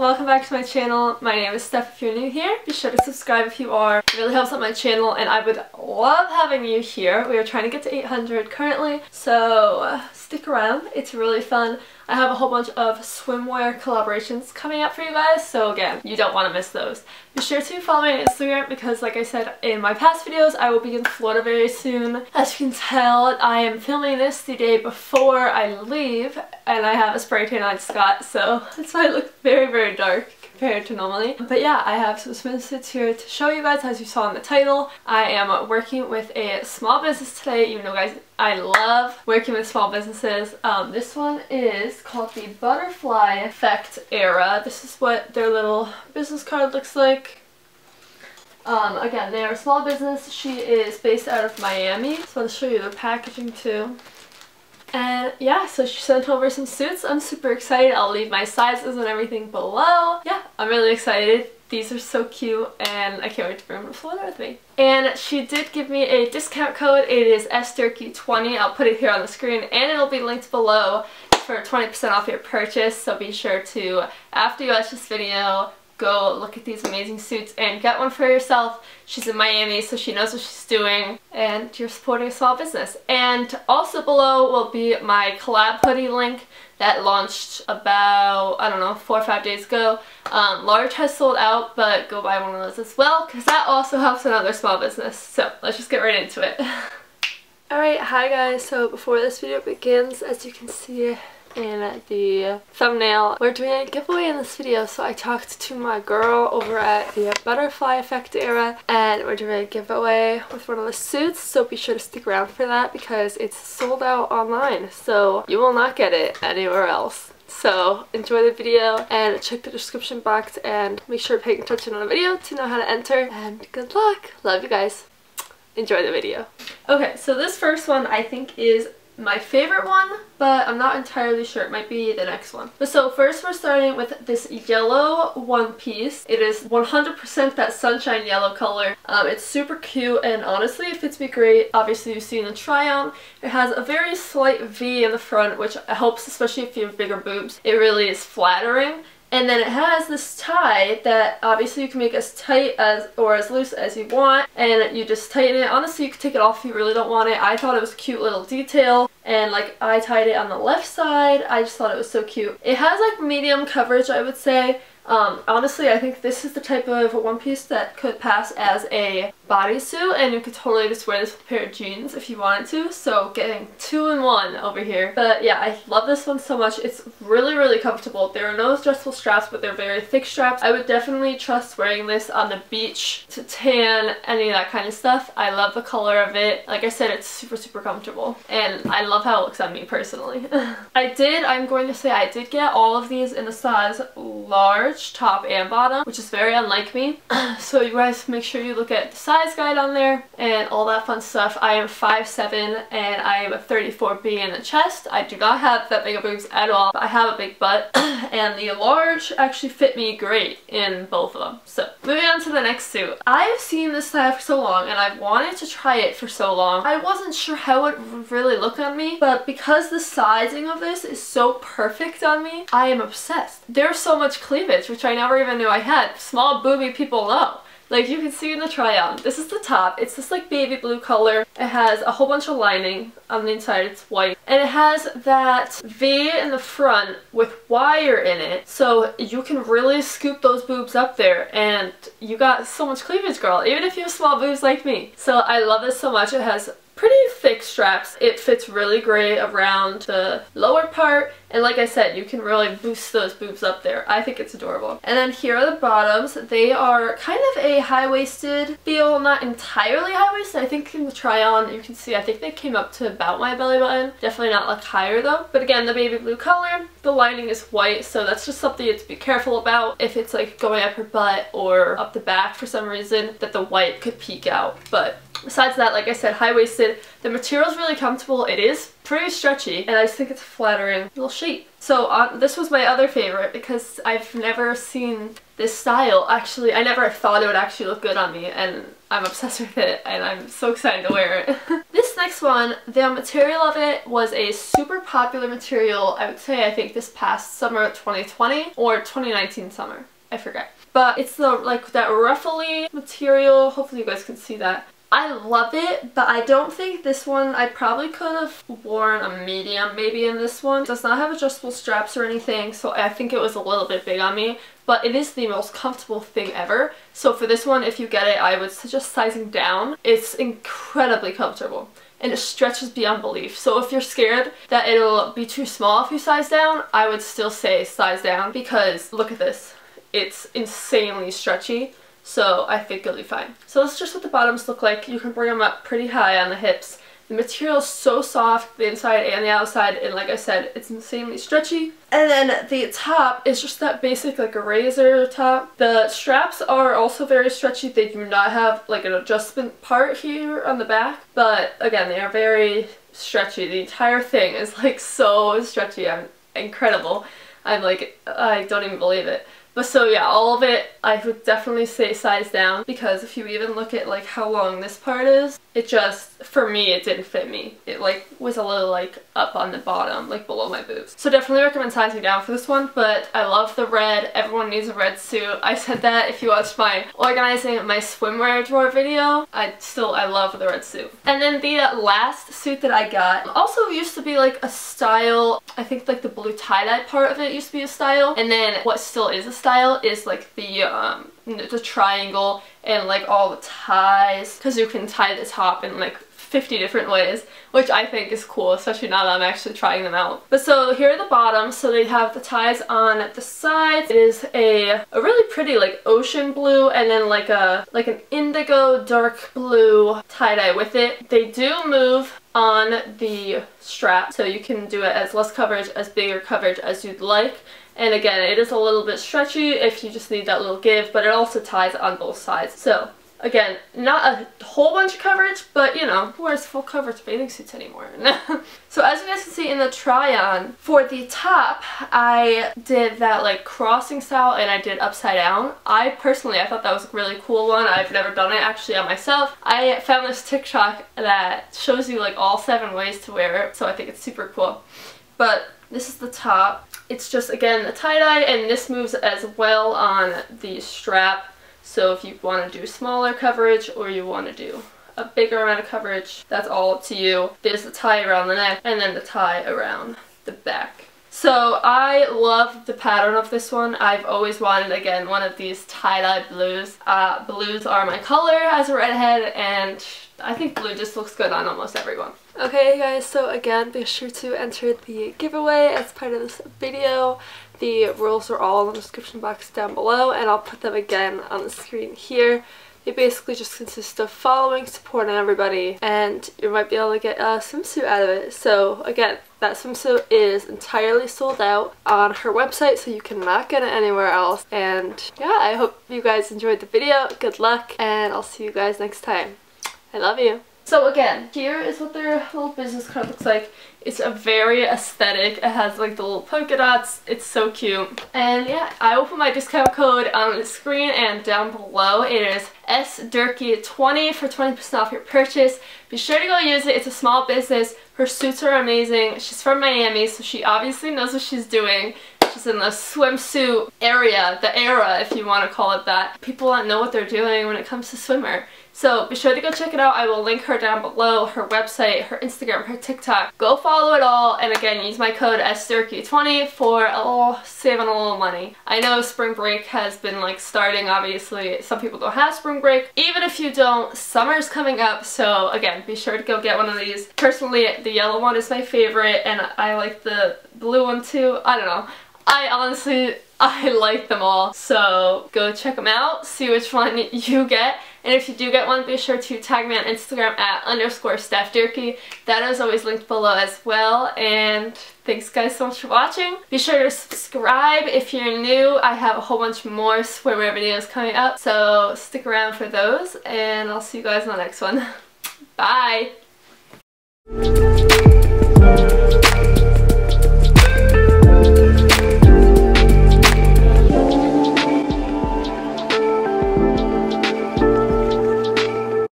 welcome back to my channel. My name is Steph if you're new here. Be sure to subscribe if you are. It really helps out my channel and I would love having you here. We are trying to get to 800 currently, so uh, stick around. It's really fun. I have a whole bunch of swimwear collaborations coming up for you guys, so again, you don't want to miss those. Be sure to follow me on Instagram because like I said in my past videos, I will be in Florida very soon. As you can tell, I am filming this the day before I leave and I have a spray tan on Scott, so that's why I look very, very dark compared to normally. But yeah, I have some swimsuits here to show you guys as you saw in the title. I am working with a small business today, even though guys, I love working with small businesses. Um, this one is called the Butterfly Effect Era. This is what their little business card looks like. Um, again, they are a small business. She is based out of Miami, so I'll show you the packaging too. And yeah, so she sent over some suits. I'm super excited. I'll leave my sizes and everything below. Yeah, I'm really excited. These are so cute and I can't wait to bring them to Florida with me. And she did give me a discount code. It is SDurkee20. I'll put it here on the screen and it'll be linked below for 20% off your purchase. So be sure to, after you watch this video, go look at these amazing suits and get one for yourself. She's in Miami, so she knows what she's doing, and you're supporting a small business. And also below will be my collab hoodie link that launched about, I don't know, four or five days ago. Um, large has sold out, but go buy one of those as well, because that also helps another small business. So let's just get right into it. Alright, hi guys. So before this video begins, as you can see, in the thumbnail. We're doing a giveaway in this video, so I talked to my girl over at the Butterfly Effect era, and we're doing a giveaway with one of the suits, so be sure to stick around for that because it's sold out online, so you will not get it anywhere else. So enjoy the video and check the description box and make sure to pay attention on the video to know how to enter and good luck. Love you guys. Enjoy the video. Okay, so this first one I think is my favorite one, but I'm not entirely sure. It might be the next one. But so first we're starting with this yellow one piece. It is 100% that sunshine yellow color. Um, it's super cute and honestly it fits me great. Obviously you've seen the try on. It has a very slight V in the front which helps especially if you have bigger boobs. It really is flattering and then it has this tie that obviously you can make as tight as or as loose as you want and you just tighten it. Honestly, you can take it off if you really don't want it. I thought it was a cute little detail and like I tied it on the left side. I just thought it was so cute. It has like medium coverage I would say. Um, honestly, I think this is the type of one piece that could pass as a bodysuit and you could totally just wear this with a pair of jeans if you wanted to. So getting two in one over here. But yeah, I love this one so much. It's really, really comfortable. There are no adjustable straps, but they're very thick straps. I would definitely trust wearing this on the beach to tan, any of that kind of stuff. I love the color of it. Like I said, it's super, super comfortable. And I love how it looks on me personally. I did, I'm going to say I did get all of these in a size large, top and bottom, which is very unlike me. so you guys make sure you look at the size size guide on there and all that fun stuff. I am 5'7 and I am a 34B in the chest. I do not have that big of boobs at all. I have a big butt and the large actually fit me great in both of them. So moving on to the next suit. I've seen this style for so long and I've wanted to try it for so long. I wasn't sure how it would really look on me but because the sizing of this is so perfect on me, I am obsessed. There's so much cleavage which I never even knew I had. Small booby people know. Like you can see in the try on, this is the top. It's this like baby blue color. It has a whole bunch of lining on the inside. It's white. And it has that V in the front with wire in it. So you can really scoop those boobs up there and you got so much cleavage girl. Even if you have small boobs like me. So I love this so much. It has pretty thick straps. It fits really great around the lower part and like I said, you can really boost those boobs up there. I think it's adorable. And then here are the bottoms. They are kind of a high-waisted feel, not entirely high-waisted. I think in the try-on, you can see, I think they came up to about my belly button. Definitely not like higher though. But again, the baby blue color, the lining is white, so that's just something you have to be careful about if it's like going up her butt or up the back for some reason, that the white could peek out. But besides that, like I said, high-waisted. The material is really comfortable. It is pretty stretchy and I just think it's a flattering little shape. So uh, this was my other favorite because I've never seen this style. Actually, I never thought it would actually look good on me and I'm obsessed with it and I'm so excited to wear it. next one, the material of it was a super popular material, I would say I think this past summer 2020 or 2019 summer, I forget. But it's the like that ruffly material, hopefully you guys can see that. I love it, but I don't think this one, I probably could have worn a medium maybe in this one. It does not have adjustable straps or anything, so I think it was a little bit big on me, but it is the most comfortable thing ever. So for this one, if you get it, I would suggest sizing down. It's incredibly comfortable and it stretches beyond belief. So if you're scared that it'll be too small if you size down, I would still say size down because look at this. It's insanely stretchy so I think it'll be fine. So that's just what the bottoms look like. You can bring them up pretty high on the hips. The material is so soft, the inside and the outside, and like I said, it's insanely stretchy. And then the top is just that basic like a razor top. The straps are also very stretchy. They do not have like an adjustment part here on the back, but again, they are very stretchy. The entire thing is like so stretchy. I'm incredible. I'm like, I don't even believe it. But so yeah, all of it I would definitely say size down because if you even look at like how long this part is, it just, for me, it didn't fit me. It like was a little like up on the bottom, like below my boobs. So definitely recommend sizing down for this one, but I love the red. Everyone needs a red suit. I said that if you watched my organizing my swimwear drawer video. I still, I love the red suit. And then the last suit that I got also used to be like a style, I think like the blue tie-dye part of it used to be a style. And then what still is a style is like the um, the triangle and like all the ties because you can tie the top in like 50 different ways, which I think is cool, especially now that I'm actually trying them out. But so here are the bottoms. So they have the ties on the sides. It is a, a really pretty like ocean blue and then like a like an indigo dark blue tie-dye with it. They do move on the strap, so you can do it as less coverage, as bigger coverage as you'd like. And again, it is a little bit stretchy if you just need that little give, but it also ties on both sides. So Again, not a whole bunch of coverage, but you know, who wears full coverage bathing suits anymore? so as you guys can see in the try-on, for the top, I did that like crossing style and I did upside down. I personally, I thought that was a really cool one. I've never done it actually on myself. I found this TikTok that shows you like all seven ways to wear it, so I think it's super cool. But this is the top. It's just, again, a tie-dye, and this moves as well on the strap. So if you want to do smaller coverage or you want to do a bigger amount of coverage, that's all up to you. There's the tie around the neck and then the tie around the back. So I love the pattern of this one. I've always wanted, again, one of these tie-dye blues. Uh, blues are my color as a redhead and I think blue just looks good on almost everyone. Okay guys, so again, be sure to enter the giveaway as part of this video. The rules are all in the description box down below and I'll put them again on the screen here. They basically just consist of following, supporting everybody, and you might be able to get a swimsuit out of it. So again, that swimsuit is entirely sold out on her website, so you cannot get it anywhere else. And yeah, I hope you guys enjoyed the video. Good luck, and I'll see you guys next time. I love you. So again, here is what their little business card looks like. It's a very aesthetic. It has like the little polka dots. It's so cute. And yeah, I will put my discount code on the screen and down below. It is SDurkee20 for 20% off your purchase. Be sure to go use it. It's a small business. Her suits are amazing. She's from Miami, so she obviously knows what she's doing. She's in the swimsuit area, the era if you want to call it that. People don't know what they're doing when it comes to swimmer. So be sure to go check it out. I will link her down below, her website, her Instagram, her TikTok. Go follow it all and again use my code SDurkee20 for a little, saving a little money. I know spring break has been like starting obviously. Some people don't have spring break. Even if you don't, summer's coming up so again be sure to go get one of these. Personally the yellow one is my favorite and I like the blue one too. I don't know. I honestly I like them all. So go check them out, see which one you get. And if you do get one, be sure to tag me on Instagram at underscore Steph Durkee. That is always linked below as well. And thanks guys so much for watching. Be sure to subscribe if you're new. I have a whole bunch more swimwear videos coming up. So stick around for those. And I'll see you guys in the next one. Bye!